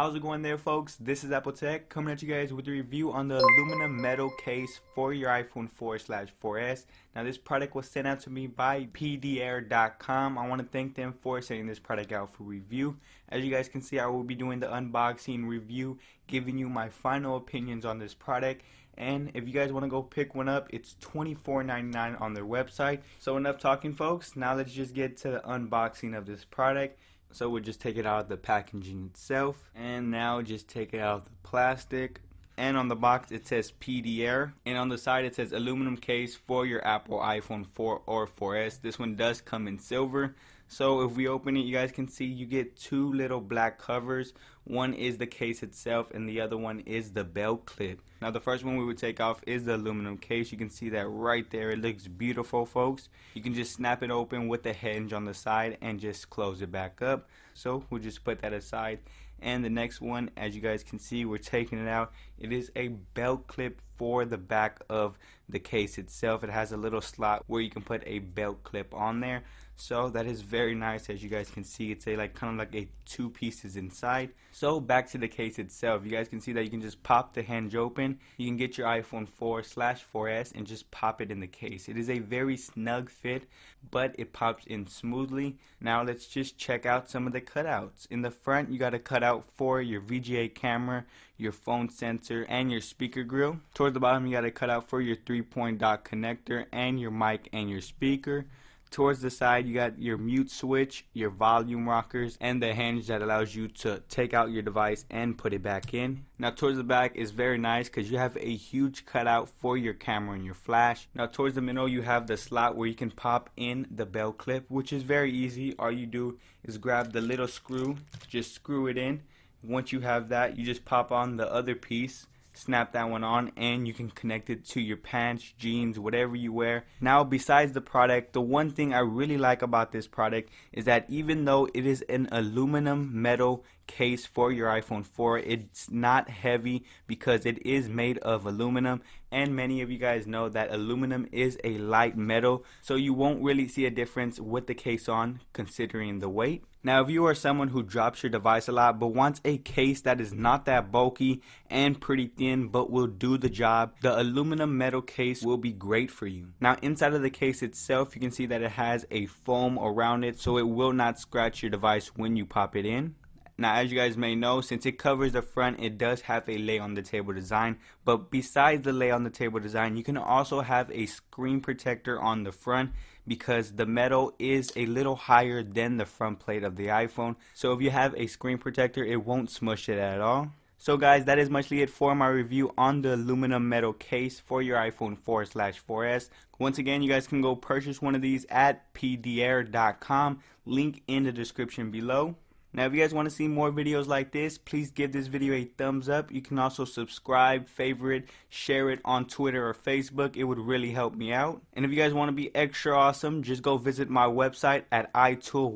How's it going there folks? This is Apple Tech coming at you guys with a review on the aluminum metal case for your iPhone 4 slash 4S. Now this product was sent out to me by pdair.com. I want to thank them for sending this product out for review. As you guys can see I will be doing the unboxing review giving you my final opinions on this product and if you guys want to go pick one up it's $24.99 on their website so enough talking folks now let's just get to the unboxing of this product so we'll just take it out of the packaging itself. And now just take it out of the plastic. And on the box it says PDair. And on the side it says aluminum case for your Apple iPhone 4 or 4S. This one does come in silver. So if we open it, you guys can see you get two little black covers. One is the case itself and the other one is the belt clip. Now the first one we would take off is the aluminum case. You can see that right there. It looks beautiful folks. You can just snap it open with the hinge on the side and just close it back up. So we'll just put that aside and the next one as you guys can see we're taking it out it is a belt clip for the back of the case itself it has a little slot where you can put a belt clip on there so that is very nice as you guys can see. It's a like kind of like a two pieces inside. So back to the case itself. You guys can see that you can just pop the hinge open. You can get your iPhone 4 slash 4s and just pop it in the case. It is a very snug fit but it pops in smoothly. Now let's just check out some of the cutouts. In the front you got a cutout for your VGA camera your phone sensor and your speaker grill. Towards the bottom you got a cutout for your thirty pin dock connector and your mic and your speaker Towards the side, you got your mute switch, your volume rockers, and the hinge that allows you to take out your device and put it back in. Now, towards the back is very nice because you have a huge cutout for your camera and your flash. Now, towards the middle, you have the slot where you can pop in the bell clip, which is very easy. All you do is grab the little screw, just screw it in. Once you have that, you just pop on the other piece snap that one on and you can connect it to your pants, jeans, whatever you wear. Now besides the product, the one thing I really like about this product is that even though it is an aluminum metal case for your iPhone 4, it's not heavy because it is made of aluminum and many of you guys know that aluminum is a light metal so you won't really see a difference with the case on considering the weight. Now, if you are someone who drops your device a lot but wants a case that is not that bulky and pretty thin but will do the job, the aluminum metal case will be great for you. Now, inside of the case itself, you can see that it has a foam around it so it will not scratch your device when you pop it in. Now, as you guys may know, since it covers the front, it does have a lay on the table design. But besides the lay on the table design, you can also have a screen protector on the front because the metal is a little higher than the front plate of the iPhone. So if you have a screen protector, it won't smush it at all. So guys, that is mostly it for my review on the aluminum metal case for your iPhone 4 slash 4S. Once again, you guys can go purchase one of these at pdair.com. Link in the description below. Now if you guys want to see more videos like this, please give this video a thumbs up. You can also subscribe, favorite, share it on Twitter or Facebook. It would really help me out. And if you guys want to be extra awesome, just go visit my website at itool.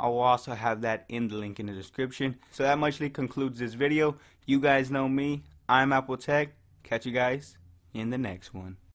I will also have that in the link in the description. So that muchly concludes this video. You guys know me. I'm Apple Tech. Catch you guys in the next one.